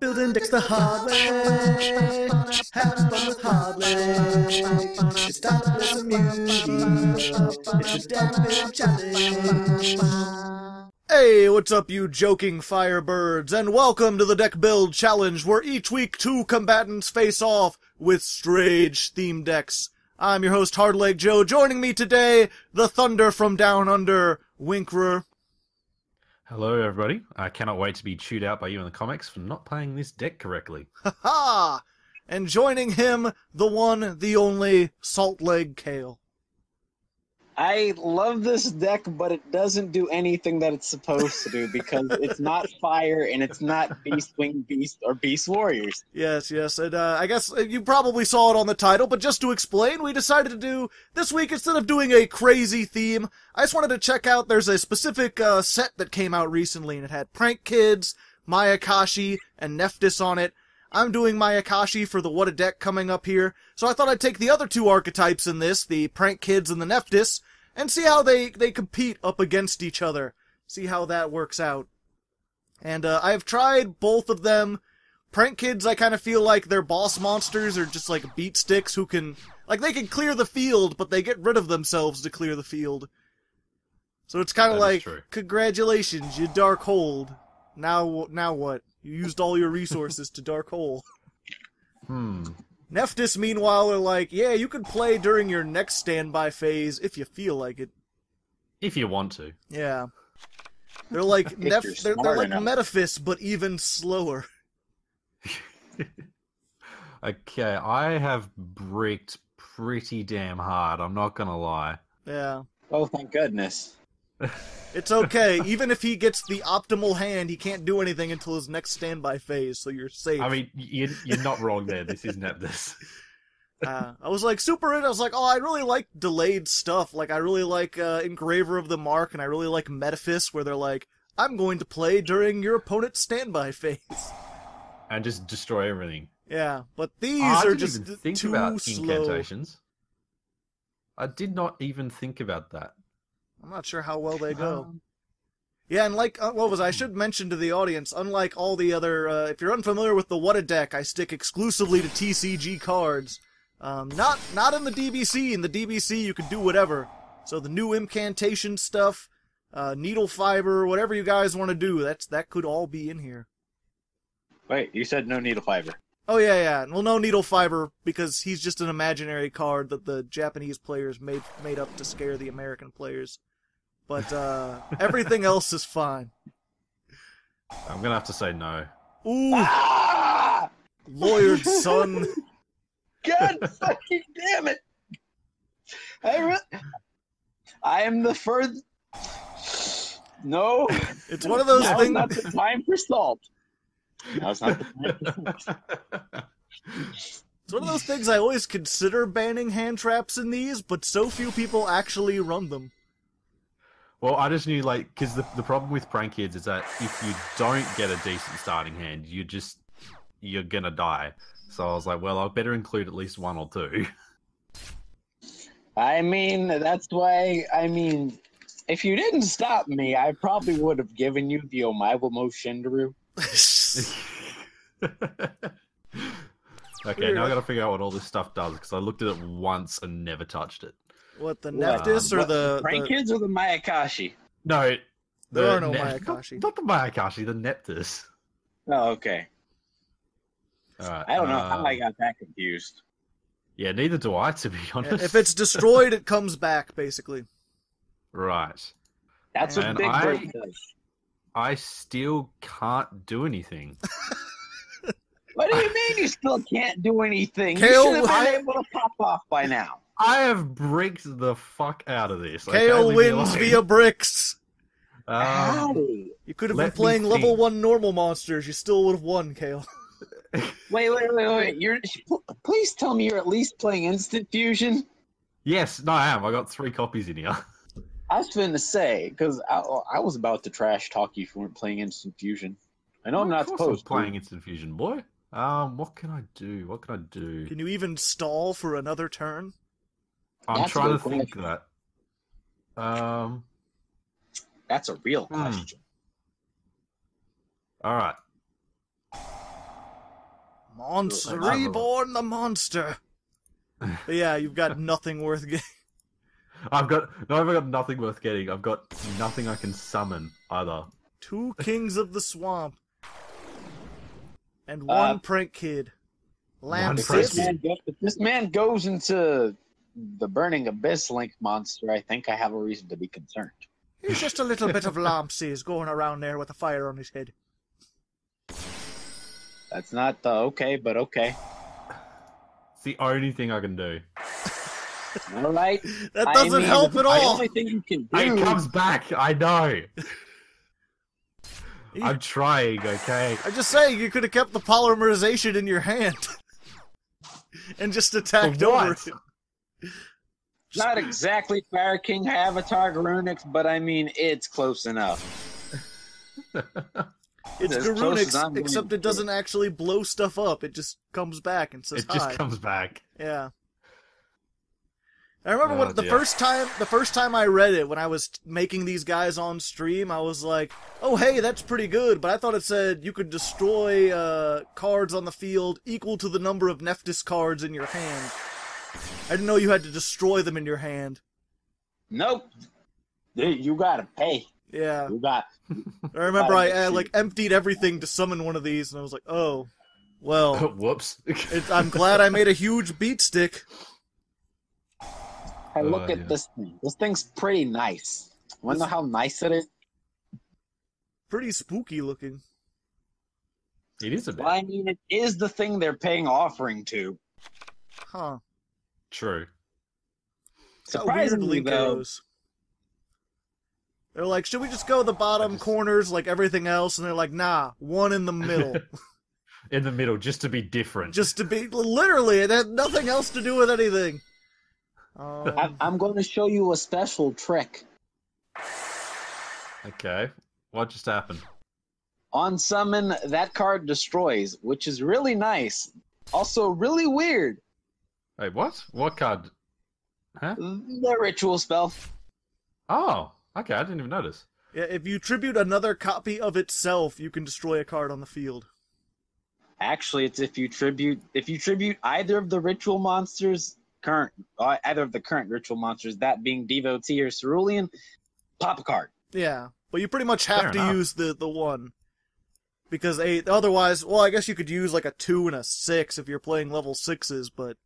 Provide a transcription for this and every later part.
Building decks the hard way. Have fun with hard way. It's time to play some music. It's a build challenge. Hey, what's up, you joking firebirds, and welcome to the Deck Build Challenge, where each week two combatants face off with strange theme decks. I'm your host, Hardleg Joe. Joining me today, the Thunder from Down Under, Wyncrer. Hello, everybody. I cannot wait to be chewed out by you in the comics for not playing this deck correctly. Ha ha! And joining him, the one, the only, Salt Leg Kale. I love this deck, but it doesn't do anything that it's supposed to do because it's not fire and it's not Beast Wing Beast or Beast Warriors. Yes, yes, and uh, I guess uh, you probably saw it on the title, but just to explain, we decided to do this week instead of doing a crazy theme. I just wanted to check out. There's a specific uh, set that came out recently, and it had Prank Kids, Mayakashi, and Nephthys on it. I'm doing Mayakashi for the What a Deck coming up here, so I thought I'd take the other two archetypes in this, the Prank Kids and the Nephthys, and see how they, they compete up against each other. See how that works out. And uh, I've tried both of them. Prank Kids, I kind of feel like their boss monsters are just like beat sticks who can, like, they can clear the field, but they get rid of themselves to clear the field. So it's kind of like, congratulations, you dark hole. Now, now what? You used all your resources to dark hole. Hmm. Nephthys, meanwhile, are like, yeah, you can play during your next standby phase if you feel like it. If you want to. Yeah. They're like If they're, they're like enough. Metaphys, but even slower. Okay, I have bricked pretty damn hard, I'm not gonna lie. Yeah. Oh, thank goodness. It's okay. Even if he gets the optimal hand, he can't do anything until his next standby phase, so you're safe. I mean, you're, you're not wrong there. This is Nephthys. uh, I was like super in. I was like, oh, I really like delayed stuff. Like, I really like uh, Engraver of the Mark, and I really like Metaphys, where they're like, I'm going to play during your opponent's standby phase. And just destroy everything. Yeah, but these I are just even think too about slow. incantations. I did not even think about that. I'm not sure how well they go. Um, Yeah, and like uh, what was I, I should mention to the audience, unlike all the other, uh, if you're unfamiliar with the What a Deck, I stick exclusively to TCG cards. Um, not not in the DBC. In the DBC, you can do whatever. So the new incantation stuff, uh, needle fiber, whatever you guys want to do, that's that could all be in here. Wait, you said no needle fiber. Oh yeah, yeah. Well, no needle fiber because he's just an imaginary card that the Japanese players made made up to scare the American players. But uh, everything else is fine. I'm gonna have to say no. Ooh, Ah! lawyered son. God fucking damn it! I, re- I am the first. No, It's one of those now's things. not the time for salt. Now's not the time for salt. It's one of those things I always consider banning hand traps in these, but so few people actually run them. Well, I just knew, like, because the, the problem with prank kids is that if you don't get a decent starting hand, you just, you're gonna die. So I was like, well, I better include at least one or two. I mean, that's why. I mean, if you didn't stop me, I probably would have given you the Omaivamo Shindaru. okay, now I gotta figure out what all this stuff does because I looked at it once and never touched it. What the What? Nephthys or the, Prank the Kids or the Mayakashi? No, There are no Ne- Mayakashi. Not, not the Mayakashi, the Neptus. Oh, okay. All right. I don't know how uh, I got that confused. Yeah, neither do I, to be honest. if it's destroyed, it comes back basically. right, That's what And Big I- Bird does. I still can't do anything. What do you mean you still can't do anything? Kale, you should have been I- able to pop off by now. I have bricked the fuck out of this. okay? Kale Leave wins via bricks. How? Um, You could have been playing level think. one normal monsters. You still would have won, Kale. Wait, wait, wait, wait. You're please tell me you're at least playing Instant Fusion. yes, no, I am. I got three copies in here. I was finna say because I, I was about to trash talk you if you weren't playing Instant Fusion. I know I'm not Of course supposed playing. Instant Fusion, boy. Um, what can I do? What can I do? Can you even stall for another turn? I'm That's trying to good think question. that. Um, That's a real Hmm. question. all right. Monster reborn the monster. Yeah, you've got nothing worth getting. I've got no, I've got nothing worth getting. I've got nothing I can summon either. Two kings of the swamp. And one Uh, prank kid. Lamb one If prank this, man go, if this man goes into the burning abyss link monster, I think I have a reason to be concerned. He's just a little bit of Lampsies going around there with a fire on his head. That's not the okay, but okay. It's the only thing I can do. All right. That doesn't mean, help at all. only thing you can do. It comes back. I know. I'm trying. Okay. I'm just saying, you could have kept the polymerization in your hand. and just attacked For over what? it. Not exactly Fire King Avatar Garunix, but I mean it's close enough. It's As close as I'm Garunix, except it doesn't actually blow stuff up. It just comes back and says It just comes back. Yeah. I remember Oh, when the dear. first time the first time I read it when I was making these guys on stream, I was like, "Oh, hey, that's pretty good." But I thought it said you could destroy uh, cards on the field equal to the number of Nephthys cards in your hand. I didn't know you had to destroy them in your hand. Nope. Dude, you gotta pay. Yeah, You got. I remember I, I like emptied everything to summon one of these, and I was like, "Oh, well." Whoops. It, I'm glad I made a huge beat stick. Hey, look Oh, at yeah. this thing. This thing's pretty nice. Wanna know how nice it is? Pretty spooky looking. it is a bit Well, I mean, it is the thing they're paying offering to. Huh. True. Surprisingly, though, goes. They're like, should we just go the bottom just- corners like everything else? And they're like, nah, one in the middle. In the middle, just to be different. just to be literally, it had nothing else to do with anything. I, Um, I'm going to show you a special trick. Okay. What just happened? On summon, that card destroys, which is really nice. Also, really weird. Wait, what? What card? Huh? The ritual spell. Oh, okay. I didn't even notice. yeah, if you tribute another copy of itself, you can destroy a card on the field. Actually, it's if you tribute if you tribute either of the ritual monsters current uh, either of the current ritual monsters, that being Devotee or Cerulean, pop a card. Yeah, but you pretty much have Fair to enough. use the the one because a otherwise, well, I guess you could use like a two and a six if you're playing level sixes, but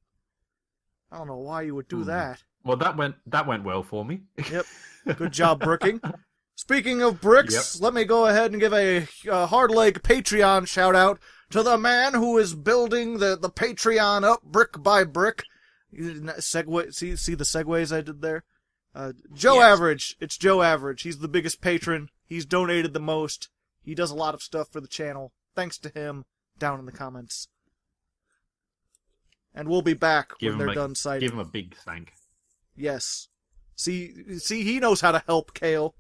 I don't know why you would do Hmm. that. Well, that went that went well for me. Yep. Good job, Bricking. Speaking of bricks, let me go ahead and give a, uh hard leg Patreon shout out to the man who is building the, the Patreon up brick by brick. Segue, see see the segues I did there. Uh, Joe Yes. Average, it's Joe Average. He's the biggest patron. He's donated the most. He does a lot of stuff for the channel. Thanks to him. Down in the comments. And we'll be back Give when they're a- done citing. Give him a big thank. Yes. See, see, he knows how to help Kale.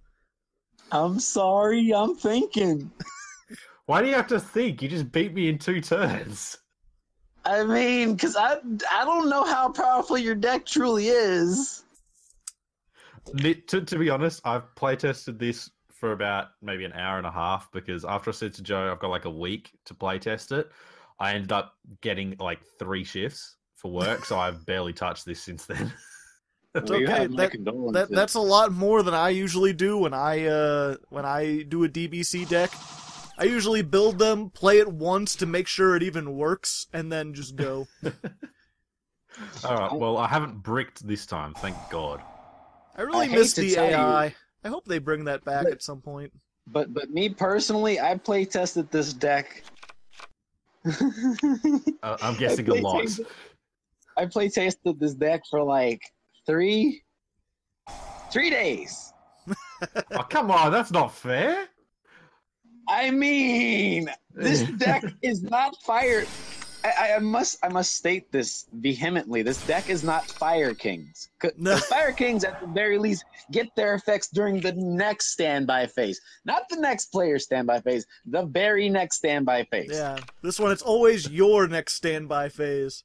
I'm sorry, I'm thinking. Why do you have to think? You just beat me in two turns. I mean, because I I don't know how powerful your deck truly is. To, to be honest, I've play tested this for about maybe an hour and a half because after I said to Joe, I've got like a week to play test it. I ended up getting like three shifts for work, so I've barely touched this since then. It's Well, okay. That, that that's a lot more than I usually do when I uh when I do a DBC deck. I usually build them, play it once to make sure it even works, and then just go. All right, well, I haven't bricked this time, thank God. I really I miss the tell you- AI. I hope they bring that back But- at some point. But but me personally, I play tested this deck. Uh, I'm guessing a lot. I play tested this deck for like three three days. Oh, come on, that's not fair. I mean, this deck is not fire. I, I must I must state this vehemently. This deck is not Fire Kings. No. the Fire Kings, at the very least, get their effects during the next standby phase, not the next player standby phase. The very next standby phase. Yeah, this one it's always your next standby phase.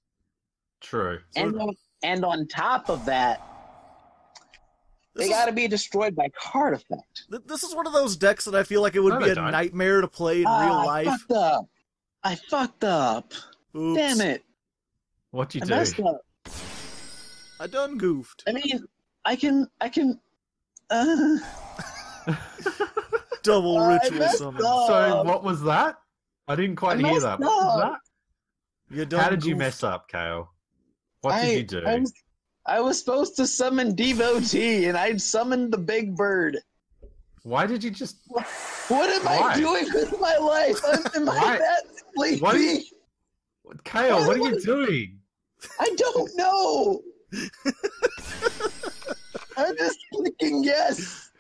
True. And on, and on top of that, This they got to be destroyed by card effect. th- this is one of those decks that I feel like it would No, be a don't. nightmare to play in Ah, real I life. fucked up. I fucked up. Oops. Damn it! What'd you I do? messed up. I done goofed. I mean, I can, I can. Uh, Double I ritual messed summon. up. So what was that? I didn't quite I hear that. What was that? You done How did you mess up, Kale? What I, did you do? I was, I was supposed to summon devotee, and I summoned the big bird. Why did you just? What am Why? I doing with my life? I'm, am Why? I that sleepy? Why do you- Kale, Why what are you doing? I don't know. I'm just clicking yes.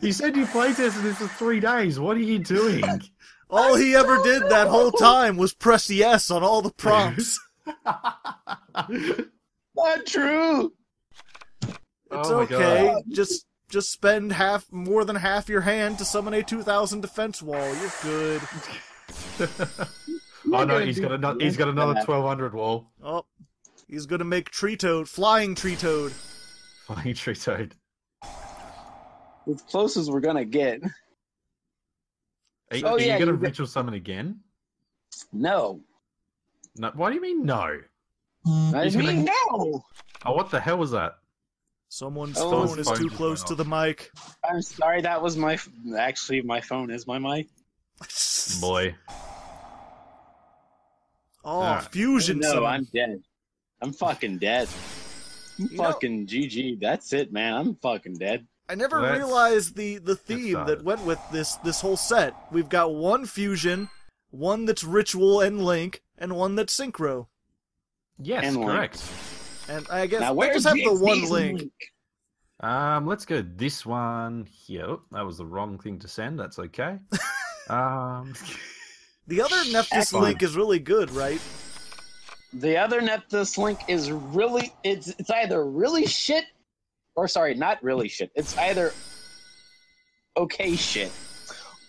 You said you playtested this for three days. What are you doing? All he ever don't did that whole time was press yes on all the prompts. Not true. It's Oh okay. God. Just just spend half more than half your hand to summon a 2000 defense wall. You're good. Oh not no, gonna he's do got another. He's got another twelve hundred wall. Oh, he's gonna make tree toad, flying tree toad. Flying tree toad. As close as we're gonna get. Are, Oh, are yeah, you gonna you get- ritual summon again? No. No. Why do you mean no? I He's gonna- mean no. Oh, what the hell was that? Someone's Oh, phone is phone too close to the mic. I'm sorry. That was my. f- Actually, my phone is my mic. Boy. Oh, Alright. fusion no, summon. I'm dead. I'm fucking dead. I'm You know- fucking GG. That's it, man. I'm fucking dead. I never That's- realized the the theme that went with this this whole set. We've got one fusion, one that's ritual and link, and one that's synchro. Yes, And Link. correct. And I guess now they where's just have the GXD's one link. Um, let's go this one here. Oh, that was the wrong thing to send. That's okay. um, The other Nephthys Excellent. link is really good, right? The other Nephthys link is really it's it's either really shit or sorry, not really shit. It's either okay shit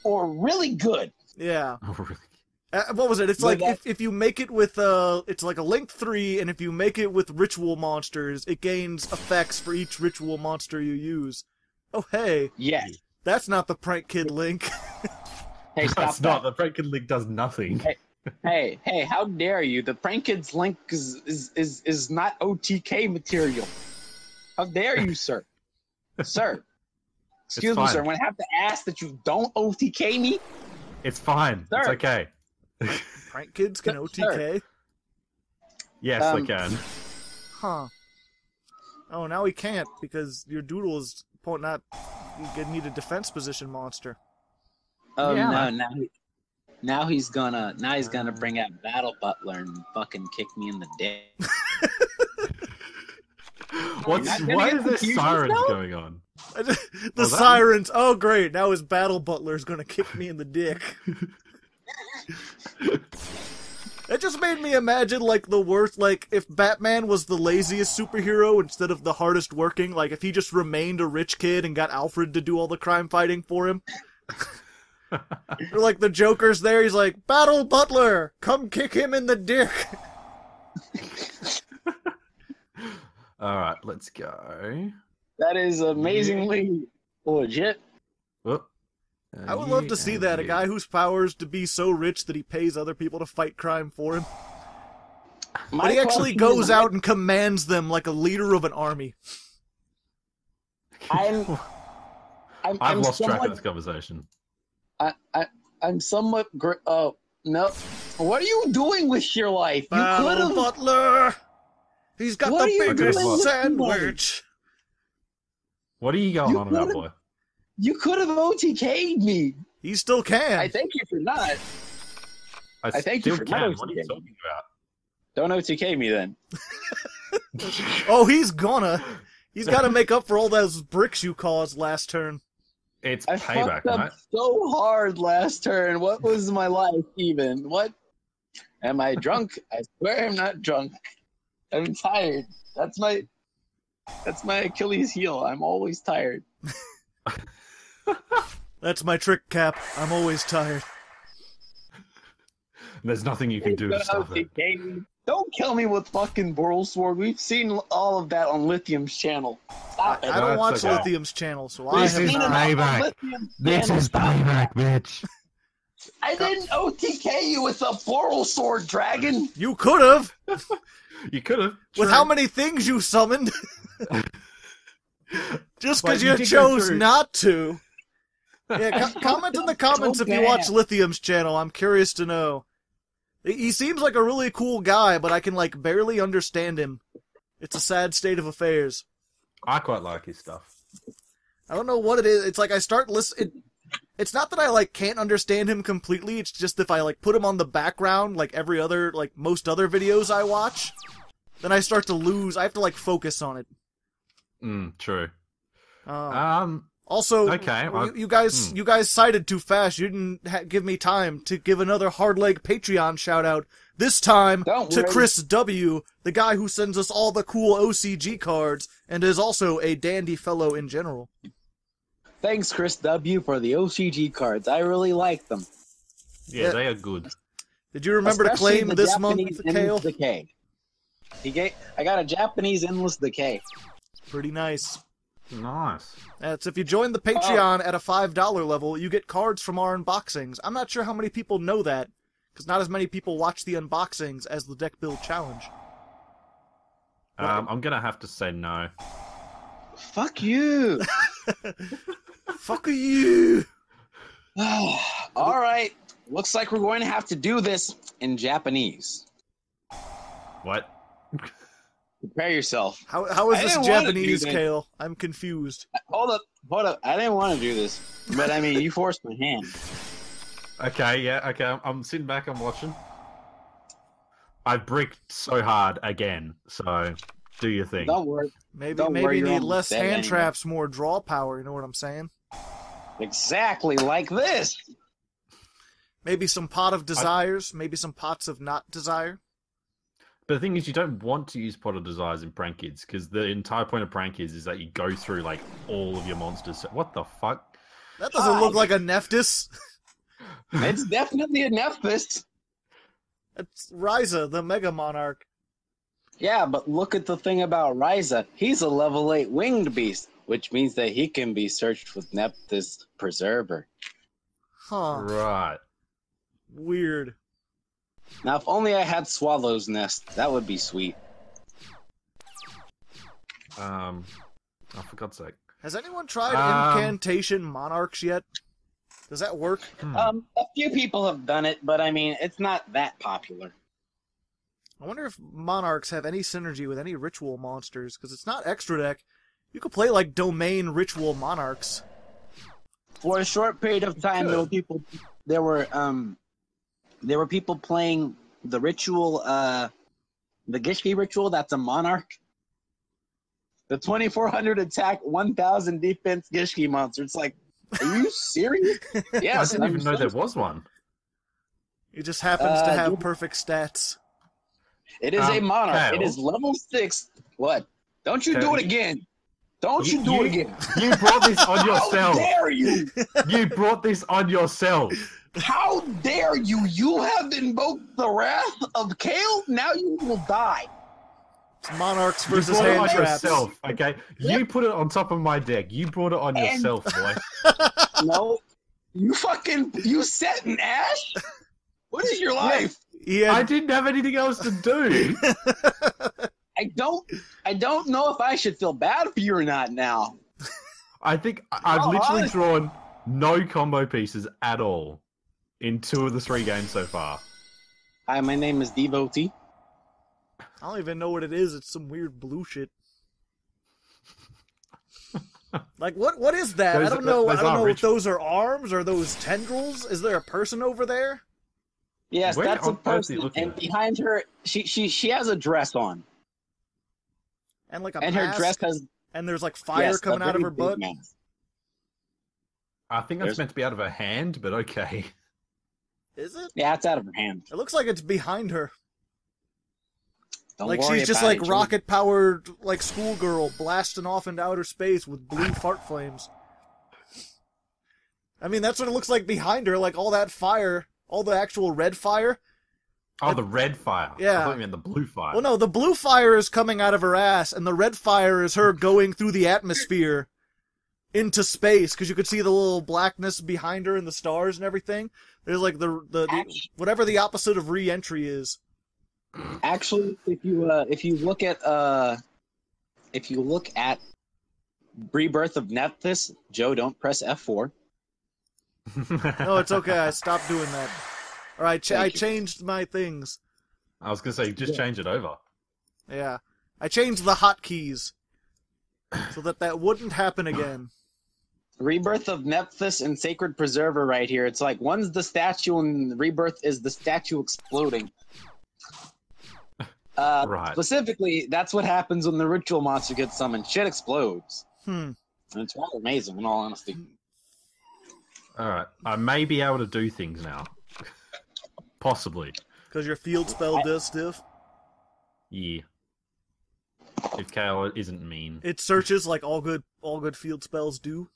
or really good. Yeah. oh, really? Uh, what was it? It's But like if, if you make it with uh, it's like a link three, and if you make it with ritual monsters, it gains effects for each ritual monster you use. Oh hey, yeah, that's not the prank kid link. Hey, stop That's that. not. The Franken Link does nothing. Hey. Hey, hey, how dare you? The Prank Kids link is is is, is not OTK material. How dare you, sir? sir. Excuse me, fine. sir. I'm gonna have to ask that you don't OTK me. It's fine. It's okay. prank kids can Sure. OTK. Yes, Um, they can. Huh. Oh, now we can't because your doodle is po- not. You could need a defense position monster. Oh Yeah. no, now he, now he's gonna now he's gonna bring out Battle Butler and fucking kick me in the dick. What's not gonna why is there confused sirens now? going on? the Was that- sirens. Oh, great! Now his battle Butler is gonna kick me in the dick. It just made me imagine like the worst, like if Batman was the laziest superhero instead of the hardest working, like if he just remained a rich kid and got Alfred to do all the crime fighting for him. or like the Joker's there, he's like, Battle Butler, come kick him in the dick. All right, let's go. That is amazingly legit. Oh, I would love to see that, a guy whose powers to be so rich that he pays other people to fight crime for him. My But he actually goes is, out and commands them like a leader of an army. I'm I'm, I've I'm lost track of this conversation. I, I I'm somewhat gr- oh no. What are you doing with your life? You could have Butler! He's got What the you biggest sandwich! What are you going You on about, boy? you could have OTK'd me. He still can. I thank you for not. I, I thank you still for not can. What are you OTK. talking Don't OTK me then. Oh, he's gonna. He's got to make up for all those bricks you caused last turn. It's I payback, fucked up right? so hard last turn. What was my life even? What? Am I drunk? I swear I'm not drunk. I'm tired. That's my that's my Achilles heel. I'm always tired. That's my trick, Cap. I'm always tired. There's nothing you can do to stop it. OTK me. Don't kill me with fucking Borrelsword. We've seen all of that on Lithium's channel. Stop it. I don't watch okay. Lithium's channel, so I We've This have is seen it not. all on payback. This channel. is payback, bitch. I didn't OTK you with a Borrelsword Dragon. You could have, You could have. with how many things you summoned. Just because you you, chose not to. Yeah, co- comment in the comments if you watch Lithium's channel. I'm curious to know. He seems like a really cool guy, but I can like barely understand him. It's a sad state of affairs. I quite like his stuff. I don't know what it is. It's like I start listen. It, it's not that I like can't understand him completely. It's just if I like put him on the background, like every other, like most other videos I watch, then I start to lose. I have to like focus on it. Mm, true. Um, Um, also, okay, well, you, you guys, hmm. you guys cited too fast. You didn't ha- give me time to give another hard leg Patreon shout out. This time Don't to worry. Chris W, the guy who sends us all the cool OCG cards and is also a dandy fellow in general. Thanks, Chris W, for the OCG cards. I really like them. yeah, Yeah. they are good. Did you remember to claim this Japanese month, Kale? Endless Decay. He gave, I got a Japanese endless decay. Pretty nice. Nice. That's if you join the Patreon at a five dollar level, you get cards from our unboxings. I'm not sure how many people know that, because not as many people watch the unboxings as the deck build challenge. Um, I'm gonna have to say no. Fuck you. Fuck you! Oh, All right. Looks like we're going to have to do this in Japanese. What? Prepare yourself. How how is I this didn't wanna do Japanese. Kale? I'm confused. Hold up. Hold up. I didn't want to do this, but I mean, you forced my hand. Okay, yeah, okay. I'm, I'm sitting back. I'm watching. I bricked so hard again. So, do your thing. Don't worry. Maybe Don't maybe worry, you need less hand anyway. traps, more draw power. You know what I'm saying? Exactly like this. Maybe some pot of desires. Maybe some pots of not desire. But the thing is, you don't want to use pot of desires in prank kids because the entire point of prank kids is that you go through like all of your monsters. What the fuck? That doesn't look like a Nephthys. It's definitely a Nephthys. It's Raiza, the Mega Monarch. Yeah, but look at the thing about Raiza. He's a level 8 winged beast, which means that he can be searched with Nephthys Preserver. Huh. Right. Weird. Now, if only I had Swallow's Nest, that would be sweet. Um. Oh, for God's sake. Has anyone tried Um, Incantation Monarchs yet? Does that work? Hmm. Um, a few people have done it, but I mean, it's not that popular. I wonder if Monarchs have any synergy with any ritual monsters, because it's not extra deck. You could play like domain ritual monarchs. For a short period of time, there were people. There were um, there were people playing the ritual, uh, the Gishki ritual. That's a monarch. The 2400 attack, 1000 defense Gishki monster. It's like, are you serious? yeah, I didn't even know there was one. It just happens to Uh, have you- perfect stats. It is a Um, monarch. It Kyle? is level six. What? Don't you do it again. Don't you, You- do you- it again. You brought this on yourself. How yourself. dare you? You brought this on yourself. How dare you? You have invoked the wrath of Kale. Now you will die. It's monarchs You versus brought it hand on traps. yourself. Okay. You put it on top of my deck. You brought it on And- yourself, boy. No, you fucking you set an ash. What is your life? He had- I didn't have anything else to do. I don't. I don't know if I should feel bad for you or not. Now, I think I- I've Oh, literally honest- drawn no combo pieces at all in two of the three games so far. hi, my name is Devotee. I don't even know what it is. It's some weird blue shit. like what? What is that? Those- I don't know. I don't are know if those are arms or those tendrils. Is there a person over there? Yes, Where that's a on earth are person, you looking? and behind her, she she she has a dress on, And like a and her dress has and there's like fire yes, coming out of her big butt. mask. I think that's There's- meant to be out of her hand, but okay. Is it? Yeah, it's out of her hand. It looks like it's behind her. Don't like worry she's just about like rocket powered, like schoolgirl blasting off into outer space with blue fart flames. I mean, that's what it looks like behind her. Like all that fire, all the actual red fire. Oh, the red fire. Yeah. I thought you meant the blue fire. Well, no, the blue fire is coming out of her ass, and the red fire is her going through the atmosphere into space because you could see the little blackness behind her and the stars and everything. There's like the the, the whatever the opposite of re-entry is. Actually, if you uh, if you look at uh, if you look at Rebirth of Nephthys, Joe, don't press F four. No, it's okay. I stopped doing that. All right, ch- Thank I you. changed my things. I was gonna say just Yeah. change it over. Yeah, I changed the hotkeys so that that wouldn't happen again. Rebirth of Nephthys and Sacred Preserver right here. It's like one's the statue and Rebirth is the statue exploding. Uh, Right. Specifically, that's what happens when the ritual monster gets summoned. Shit explodes. Hmm. And it's rather amazing, in all honesty. All right, I may be able to do things now. Possibly. Because your field spell does stiff. Yeah. If Kale isn't mean. It searches like all good all good field spells do.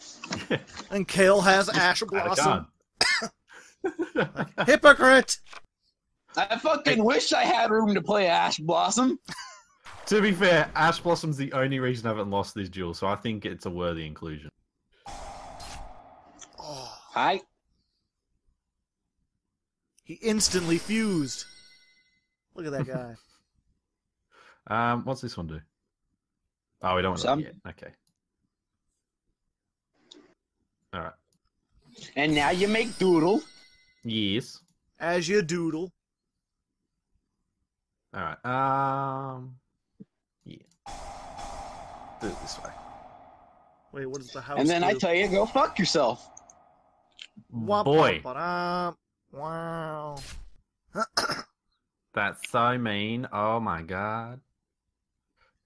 And Kale has Ash Blossom. Hypocrite! I fucking wish I had room to play Ash Blossom. to be fair, Ash Blossom's the only reason I haven't lost this duel, so I think it's a worthy inclusion. Oh, Hi. he instantly fused. Look at that guy. Um, what's this one do? Oh, we don't want Some- that yet. Okay. All right. And now you make Doodle. Yes. As you doodle. All right. Um. Yeah. Do it this way. Wait, what is the house And then I tell you, go fuck yourself. Womp, Boy, womp, womp. Wow. that's so mean. Oh my god.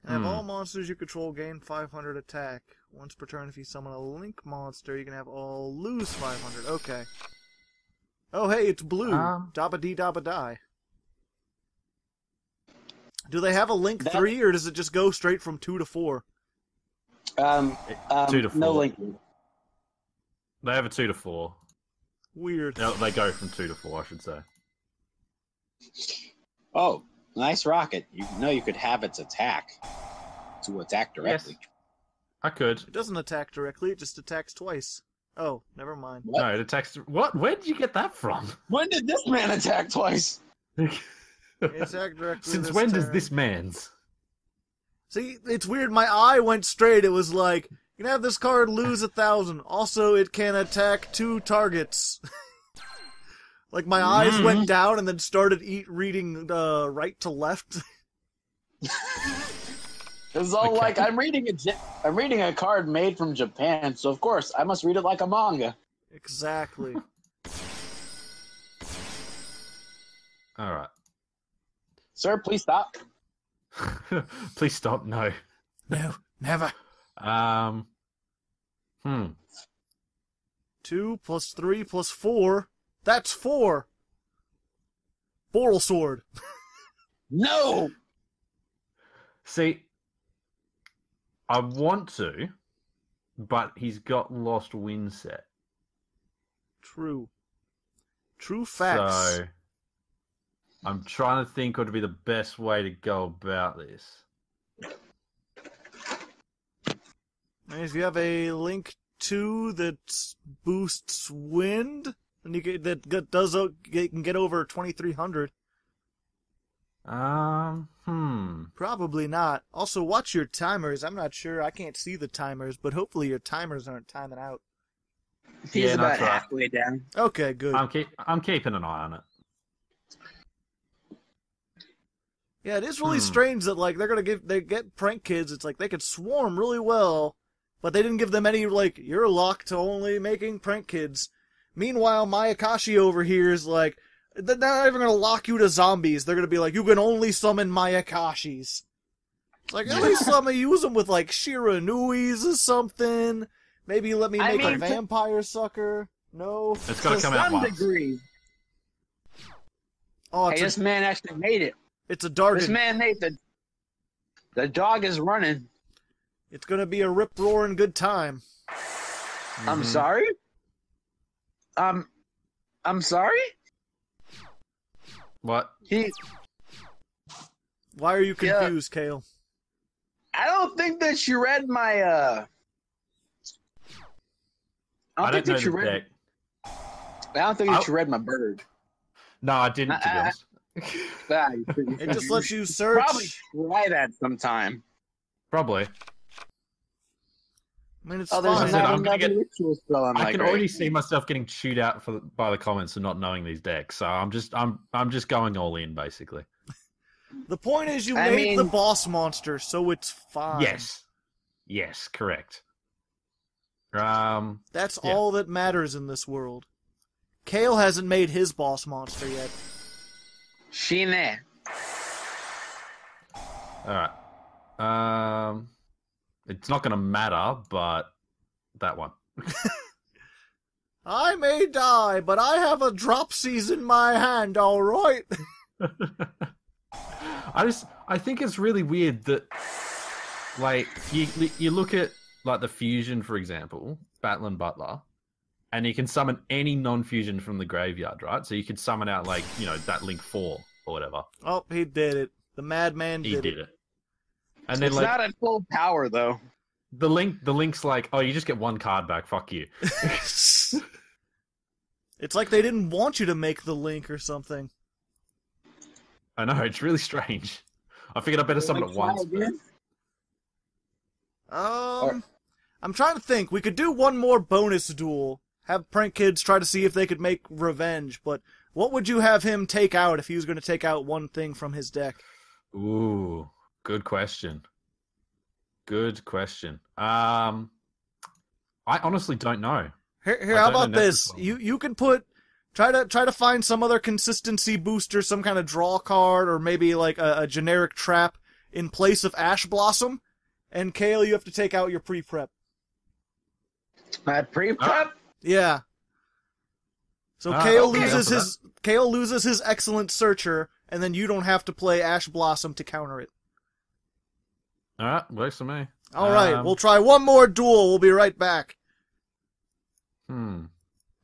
Have Hmm. all monsters you control gain 500 attack. Once per turn, if you summon a link monster, you can have all lose 500. Okay. Oh, hey, it's blue. Um. Dabba dee dabba die. Do they have a link That- 3, or does it just go straight from 2 to 4? Um, um, Two to four. No link. They have a two to four. Weird. No, they go from two to four, I should say. Oh, nice rocket. You know you could have its attack to attack directly. I could. It doesn't attack directly, it just attacks twice. Oh, never mind. What? No, it attacks. What? Where did you get that from? When did this man attack twice? It attacked directly Since this when does this man's? See, it's weird. My eye went straight. It was like, you can have this card lose a thousand. Also, it can attack two targets. like my eyes Mm-hmm. went down and then started eat reading uh, right to left. It's all Okay. like I'm reading a Ja- I'm reading a card made from Japan, so of course I must read it like a manga. exactly. All right. Sir, please stop. Please stop. No. No, never. Um. Hmm. Two plus three plus four. That's four. Borrelsword. No. See, I want to, but he's got Lost Wind set. True. True facts. So I'm trying to think what would be the best way to go about this. If you have a link two that boosts wind, then you get, that does uh, o- you can get over twenty three hundred. Um. Hmm. Probably not. Also, watch your timers. I'm not sure. I can't see the timers, but hopefully your timers aren't timing out. He's Yeah, about that's right. halfway down. Okay, good. I'm keep. I'm keeping an eye on it. yeah, it is really Hmm. strange that like they're gonna give they get prank kids. It's like they could swarm really well, but they didn't give them any like you're locked to only making prank kids. Meanwhile, Mayakashi over here is like they're not even gonna lock you to zombies. They're gonna be like you can only summon Mayakashis. It's like at least let me use them with like Shiranuis or something. Maybe let me I make a mean, to- vampire sucker. No. it's gonna to come out some once. degree. Oh, Hey, it's this man actually made it. it's a This man made the the dog is running. It's gonna be a rip roaring good time. I'm Mhm. sorry. Um, I'm sorry. What? He. Why are you Yeah. confused, Kale? I don't think that you read my uh I I don't, don't know think that you read. deck. I don't think that you read my bird. No, I didn't. To be honest. You should- It just lets you search. Probably try that sometime. Probably. I mean, it's Oh, there's I fine. said, not I'm gonna another get- ritual spell on I can grave. already see myself getting chewed out for by the comments and not knowing these decks. So I'm just I'm I'm just going all in basically. The point is, you I made the boss monster, so it's fine. Yes. Yes, correct. Um That's Yeah. all that matters in this world. Kale hasn't made his boss monster yet. Shine. all right. Um it's not gonna matter, but that one. I may die, but I have a dropsies in my hand, alright? I just I think it's really weird that like you you look at like the fusion for example, Battle Butler, and you can summon any non-fusion from the graveyard, right? So you could summon out like you know that Link Four or whatever. Oh, he did it. The madman He did, did it, and then It's like not at full power though. the Link the Link's like, oh, you just get one card back. Fuck you. it's like they didn't want you to make the link or something. I know it's really strange. I figured I better summon Like, it once. try again? Um, I'm trying to think. We could do one more bonus duel. Have prank kids try to see if they could make revenge. But what would you have him take out if he was going to take out one thing from his deck? Ooh, good question. Good question. Um, I honestly don't know. Here, here. How about this? You you can put try to try to find some other consistency booster, some kind of draw card, or maybe like a, a generic trap in place of Ash Blossom. And Kale, you have to take out your pre prep. My pre-prep. Yeah. So Ah, Kale okay, loses for his Kale loses his excellent searcher, and then you don't have to play Ash Blossom to counter it. All right, works for me. All right, Um, we'll try one more duel. We'll be right back. Hmm.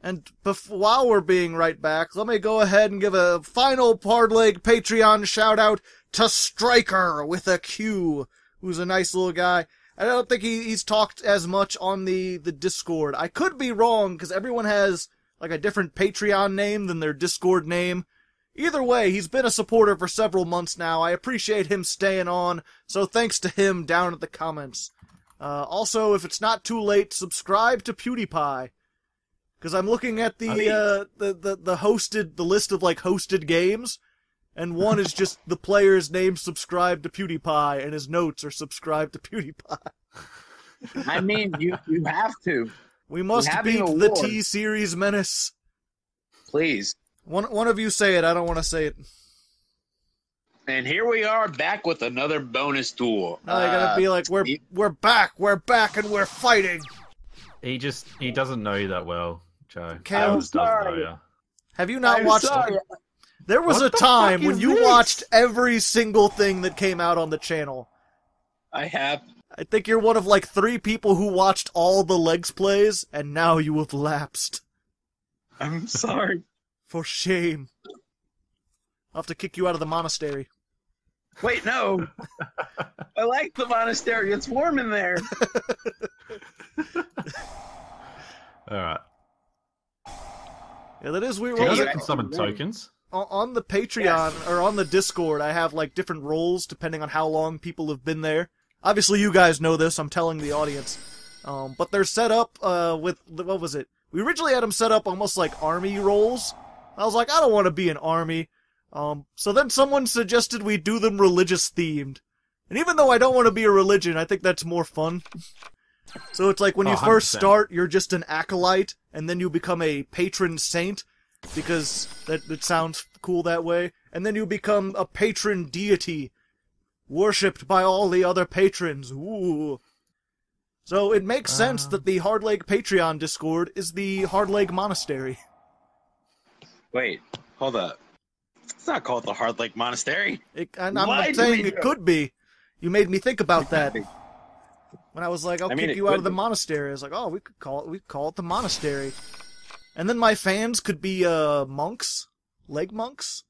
And bef- while we're being right back, let me go ahead and give a final Hardleg Patreon shout out to Striker with a Q, who's a nice little guy. I don't think he, he's talked as much on the, the Discord. I could be wrong because everyone has like a different Patreon name than their Discord name. Either way, he's been a supporter for several months now. I appreciate him staying on, so thanks to him down at the comments. Uh, also, if it's not too late, subscribe to PewDiePie. Because I'm looking at the, I mean- uh, the, the, the hosted, the list of like hosted games, and one is just the player's name subscribed to PewDiePie, and his notes are subscribed to PewDiePie. I mean, you you have to. We must having beat the. T Series menace. Please. One, one of you say it, I don't want to say it. And here we are back with another bonus duel. Now they gotta Uh, be like, we're, Steve- we're back, we're back, and we're fighting! He just he doesn't know you that well, Joe. Kale, He just sorry. you. Have you not I'm watched sorry. There was What a the time when you this? watched every single thing that came out on the channel. I have. I think you're one of like three people who watched all the legs plays, and now you have lapsed. I'm sorry. For shame. I'll have to kick you out of the monastery. Wait, no. I like the monastery. It's warm in there. All right. Yeah, that is weird. Do you guys was you it? can summon actually- tokens? On- On the Patreon or on the Discord, I have like different roles depending on how long people have been there. Obviously, you guys know this. I'm telling the audience. Um, but they're set up uh, with what was it? We originally had them set up almost like army roles. I was like, I don't want to be an army. Um, so then someone suggested we do them religious themed. And even though I don't want to be a religion, I think that's more fun. So it's like when you Oh, first 100%. start, you're just an acolyte, and then you become a patron saint, because that, that sounds cool that way. And then you become a patron deity, worshipped by all the other patrons. Ooh. So it makes sense that the Hardleg Patreon Discord is the Hardleg Monastery. Wait, hold up. It's not called the Hard Leg Monastery. It, and I'm Why not saying it could be. You made me think about that when I was like, "I'll I mean, kick you out of the be. monastery." I was like, "Oh, we could call it. We could call it the monastery." And then my fans could be uh monks, leg monks.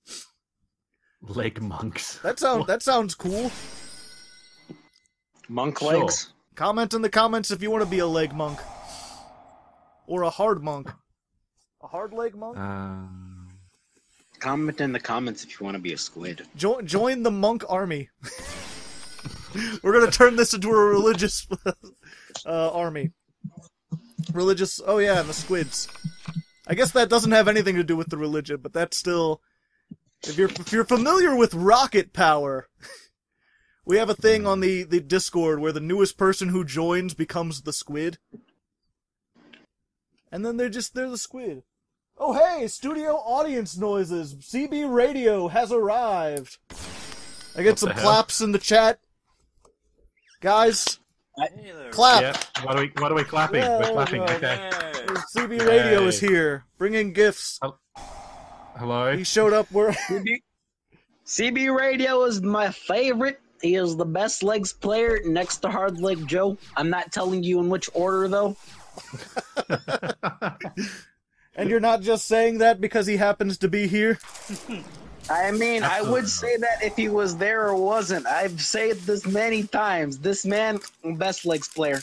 Leg monks. That sounds that sounds cool. Monk Sure. legs. Comment in the comments if you want to be a leg monk. or a hard monk? A hard leg monk? Um, Comment in the comments if you want to be a squid. Join join the monk army. We're gonna turn this into a religious uh, army. Religious. Oh yeah, and the squids. I guess that doesn't have anything to do with the religion, but that's still. If you're if you're familiar with rocket power, we have a thing on the the Discord where the newest person who joins becomes the squid, and then they're just they're the squid. Oh hey, studio audience noises. CB Radio has arrived. I get What some claps in the chat. Guys, Hey there. clap. yeah. What are we? What are we clapping? Yeah, We're clapping. yeah. Okay. Hey. CB Radio is here, bringing gifts. Oh. Hello. He showed up where CB, CB Radio is my favorite. He is the best legs player next to Hard Leg Joe. I'm not telling you in which order though. And you're not just saying that because he happens to be here? I mean, I would say that if he was there or wasn't. I've said this many times. This man, best legs player.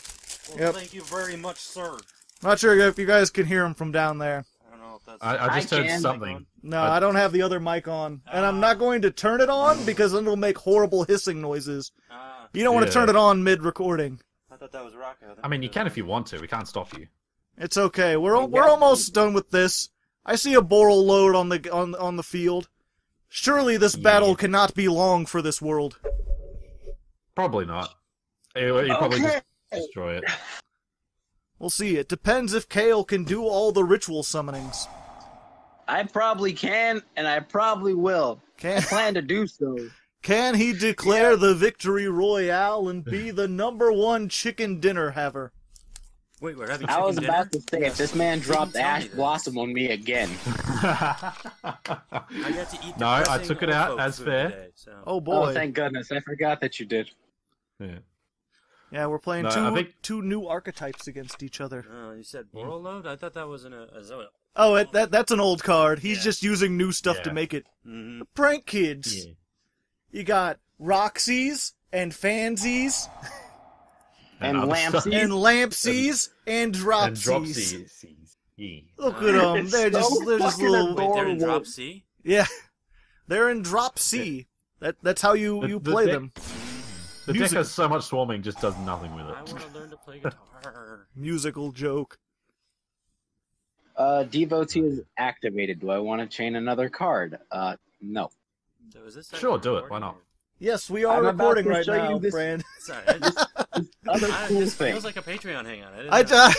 Well, Yep. Thank you very much, sir. Not sure if you guys can hear him from down there. I don't know if that's. I, I just I heard can. something. No, But- I don't have the other mic on. And I'm not going to turn it on because then it'll make horrible hissing noises. Ah, You don't want to turn it on mid recording. I thought that was Rocco. I mean, you can if you want to. We can't stop you. It's okay. We're Yeah. we're almost done with this. I see a Borreload on the on on the field. Surely this Yeah. battle cannot be long for this world. Probably not. You you probably Okay. just destroy it. We'll see. It depends if Kale can do all the ritual summonings. I probably can, and I probably will. Can Plan to do so. can he declare the victory royale and be the number one chicken dinner haver? Wait, we're having I was chicken about to say, if this man dropped Ash. Blossom on me again, I got to eat No, I took it out, folks that's fair. Today, so. Oh oh boy. thank goodness, I forgot that you did. yeah. yeah, we're playing No, two think- two new archetypes against each other. Oh, you said Borreload? I thought that was in a. a Zoe. Oh, it, that that's an old card. He's Yeah. just using new stuff to make it. Mm-hmm. Prank kids. Yeah. You got Rocksies and Fansies And other Lampsies. and Lampsies and And Dropsies. dropsies. Yeah. Look at them. It's They're just they're just fucking little Wait, they're in Adorable. drop C? yeah. They're in Drop C. That that's how you The- you the play deck- them. The Music- deck has so much swarming, just does nothing with it. I want to learn to play guitar. Musical joke. Uh, Devotee is activated. Do I want to chain another card? Uh, no. So is this Sure, do it. recording Why not? Or- Yes, we are I'm recording to right now, this- Brand. Sorry, I just, Other I, cool this thing. feels like a Patreon hangout. I didn't I, know. uh,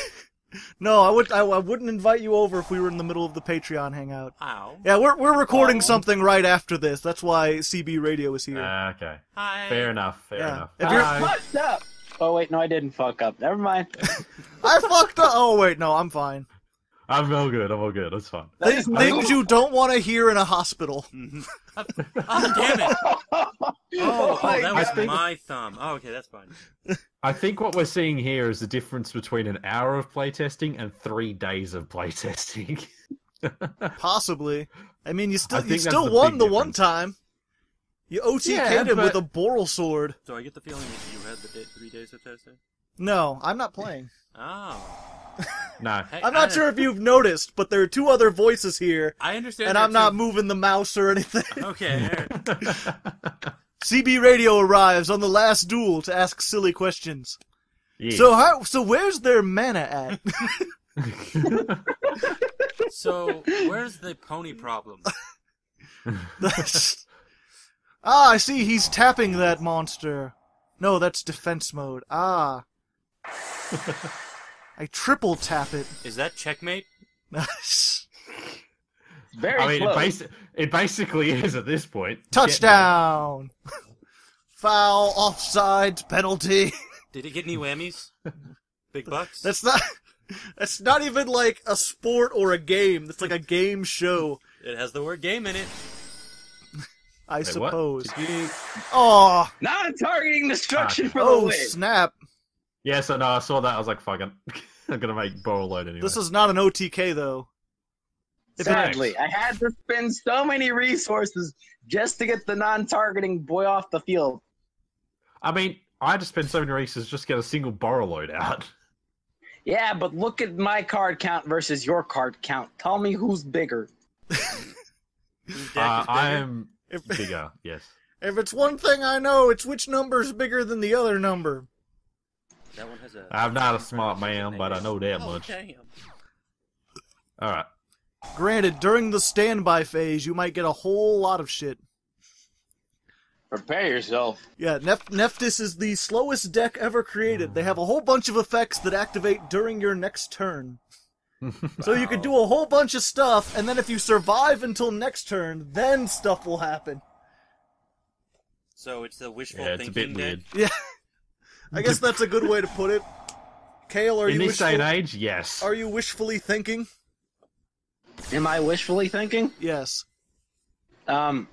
no, I would I, I wouldn't invite you over if we were in the middle of the Patreon hangout. Ow. Yeah, we're we're recording Aw. something right after this. That's why CB Radio is here. Ah, okay. Hi. Fair enough. Fair Yeah. enough. If you're- fucked up. Oh wait, no, I didn't fuck up. Never mind. I fucked up. Oh wait, no, I'm fine. I'm all good. I'm all good. That's fine. That Things, is things you don't want to hear in a hospital. Oh, damn it. Oh, oh, my that was God. my thumb. Oh, okay, that's fine. I think what we're seeing here is the difference between an hour of playtesting and three days of playtesting. Possibly. I mean, you still you still the won big the one time. You OTK'd Yeah, him with a Borrelsword. So I get the feeling that you had the day, three days of testing? No, I'm not playing. Oh. no. Hey, I'm not I, sure if you've noticed, but there are two other voices here, I understand. and I'm not moving the mouse or anything. Okay. all right. CB Radio arrives on the last duel to ask silly questions. yeah. So how? So where's their mana at? So, where's the pony problem? Ah, I see. He's tapping that monster. No, that's defense mode. Ah. I triple tap it. Is that checkmate? Nice. Very I mean, it, basi- it basically is at this point. Touchdown. Foul, offside, penalty. Did it get any whammies? Big bucks? That's not. That's not even like a sport or a game. That's like a game show. It has the word game in it. I Wait, suppose. Did you- Oh, Non-targeting destruction ah, for the oh snap! Yeah, so no, I saw that. I was like, fuck it. I'm gonna make Borreload anyway. This is not an OTK though. If Sadly, I had to spend so many resources just to get the non-targeting boy off the field. I mean, I had to spend so many resources just to get a single Borreload out. Yeah, but look at my card count versus your card count. Tell me who's bigger. Uh, bigger? I am If, bigger. Yes. if it's one thing I know, it's which number is bigger than the other number. That one has a. I'm not a smart man, but I know that Oh, much. damn. All right. Granted, during the standby phase, you might get a whole lot of shit. Prepare yourself. Yeah, Nef- Nephthys is the slowest deck ever created. They have a whole bunch of effects that activate during your next turn. So you could do a whole bunch of stuff, and then if you survive until next turn, then stuff will happen. So it's the wishful Yeah, it's a thinking bit weird. deck. Yeah, I guess that's a good way to put it. Kale, are In you this day and age, yes. are you wishfully thinking? Am I wishfully thinking? Yes. Um,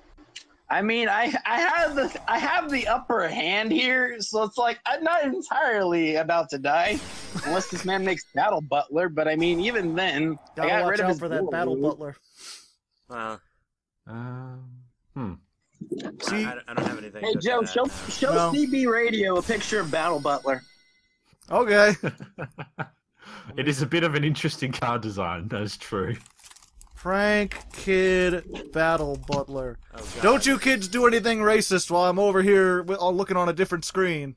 I mean, I I have the I have the upper hand here, so it's like I'm not entirely about to die, unless this man makes Battle Butler. But I mean, even then, I Gotta got watch rid of out his for that battle move. butler. Well, Um, hmm. See, I, I don't have anything. Hey Joe, add show show No. CB Radio a picture of Battle Butler. okay. it is a bit of an interesting car design. That's true. Frank Kid Battle Butler. Oh, Don't you kids do anything racist while I'm over here wi- looking on a different screen.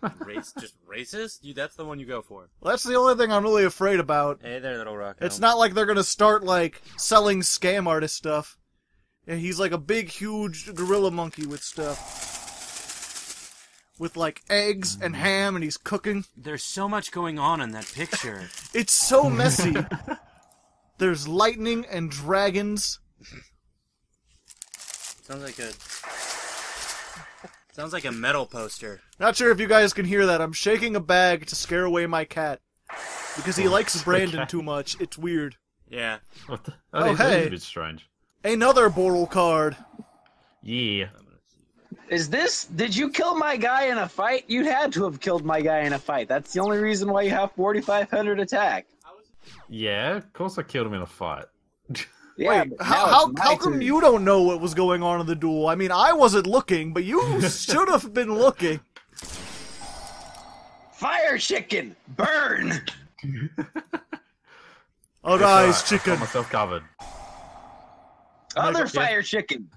Race, just racist? You, that's the one you go for. That's the only thing I'm really afraid about. Hey there, little rock. It's not like they're gonna start like selling scam artist stuff. Yeah, he's like a big, huge gorilla monkey with stuff. With like eggs and ham, and he's cooking. There's so much going on in that picture. It's so messy. There's lightning and dragons. Sounds like a. Sounds like a metal poster. Not sure if you guys can hear that. I'm shaking a bag to scare away my cat. Because he likes Brandon okay. too much. It's weird. Yeah. What the? Oh, Oh, that is hey. a bit strange. Another Boral card. Yeah. I'm gonna see. Is this? Did you kill my guy in a fight? You had to have killed my guy in a fight. That's the only reason why you have 4,500 attack. Yeah, of course I killed him in a fight. Yeah, Wait, how, how, how come turn. you don't know what was going on in the duel? I mean, I wasn't looking, but you should have been looking. Fire chicken, burn! Oh, That's nice alright, I got chicken. myself covered. Other Yeah. fire chicken.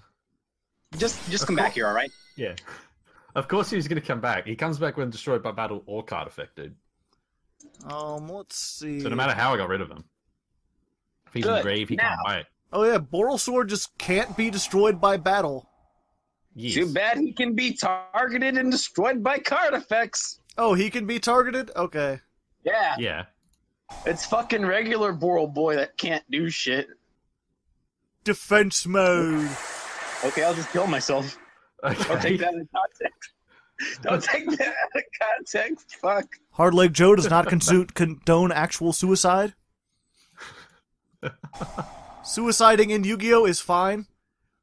Just, just come back here, all right? Yeah. Of course he's going to come back. He comes back when destroyed by battle or card affected. Um, let's see. So no matter how I got rid of him. If he's in grave, he can't Now- wait. Oh yeah, Borrelsword just can't be destroyed by battle. Yes. Too bad he can be targeted and destroyed by card effects. Oh, he can be targeted? Okay. Yeah, Yeah. it's fucking regular Boral boy that can't do shit. Defense mode. Okay, I'll just kill myself. Don't Okay. take that in context. Don't take that out of context. Fuck. Hardleg Joe does not consu- condone actual suicide. Suiciding in Yu-Gi-Oh is fine.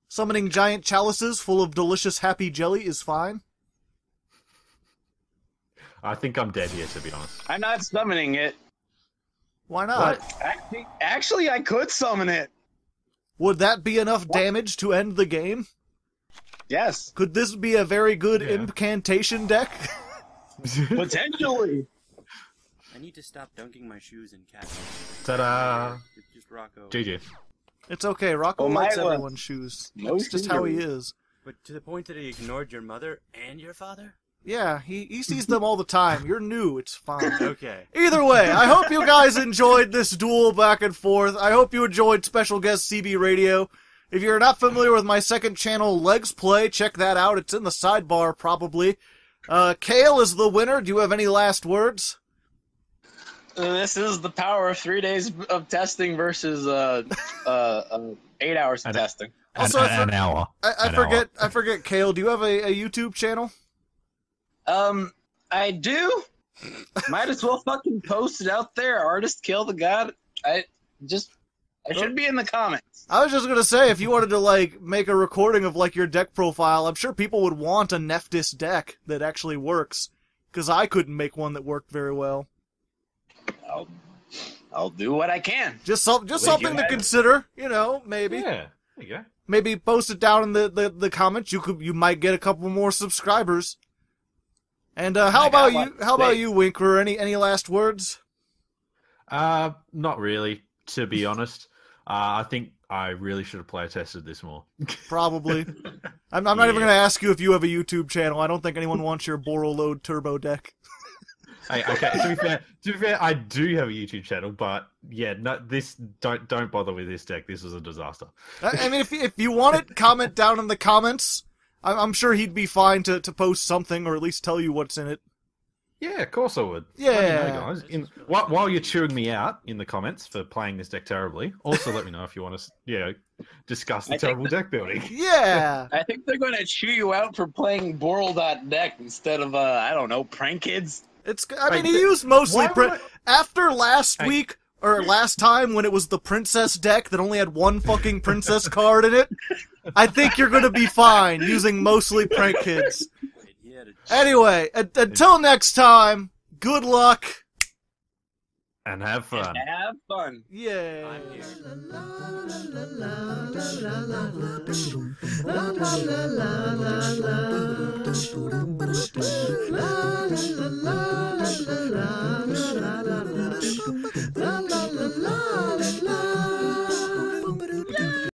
Summoning giant chalices full of delicious happy jelly is fine. I think I'm dead here, to be honest. I'm not summoning it. Why not? Actually, actually, I could summon it. Would that be enough damage to end the game? Yes, Could this be a very good Yeah. incantation deck? potentially. I need to stop dunking my shoes in cat. Ta-da! It's just Rocco. GG. it's okay. Rocco Oh, my likes one. everyone's shoes. No That's just how he is. But to the point that he ignored your mother and your father? Yeah, he, he sees them all the time. You're new. It's fine. Okay. Either way, I hope you guys enjoyed this duel back and forth. I hope you enjoyed special guest CB Radio. If you're not familiar with my second channel, Legs Play, check that out. It's in the sidebar, probably. Uh, Kale is the winner. Do you have any last words? Uh, This is the power of three days of testing versus uh, uh, uh, eight hours of And- testing. Also, I, for- hour. I, I An forget. I forget. Kale, do you have a, a YouTube channel? Um, I do. Might as well fucking post it out there. Artist kill the god. I just. I should be in the comments. I was just gonna say, if you wanted to like make a recording of like your deck profile, I'm sure people would want a Nephthys deck that actually works. Because I couldn't make one that worked very well. I'll, I'll do what I can. Just some, just Wait, something to consider. You know, maybe. Yeah. There you go. maybe post it down in the, the, the comments. You could you might get a couple more subscribers. And uh, how I about you? How about Wait. you, Wyncrer? Any any last words? Uh, not really, to be honest. Uh, I think I really should have play tested this more. Probably. I'm, I'm not even going to ask you if you have a YouTube channel. I don't think anyone wants your Borreload turbo deck. hey, okay. To be fair, to be fair, I do have a YouTube channel, but yeah, no, this don't don't bother with this deck. This was a disaster. I, I mean, if if you want it, comment down in the comments. I'm, I'm sure he'd be fine to, to post something or at least tell you what's in it. Yeah, of course I would. Let me know, Yeah. guys. In, while, while you're chewing me out in the comments for playing this deck terribly, also let me know if you want to, you know, discuss the I think terrible deck building. Yeah. I think they're going to chew you out for playing Boral.deck instead of, uh, I don't know, Prank Kids. It's. I mean, Wait, he used mostly why prin- would after last I- week or last time when it was the princess deck that only had one fucking princess card in it. I think you're gonna be fine using mostly prank kids. Anyway, until next time. Good luck and have fun. And have fun. Yeah. I'm here.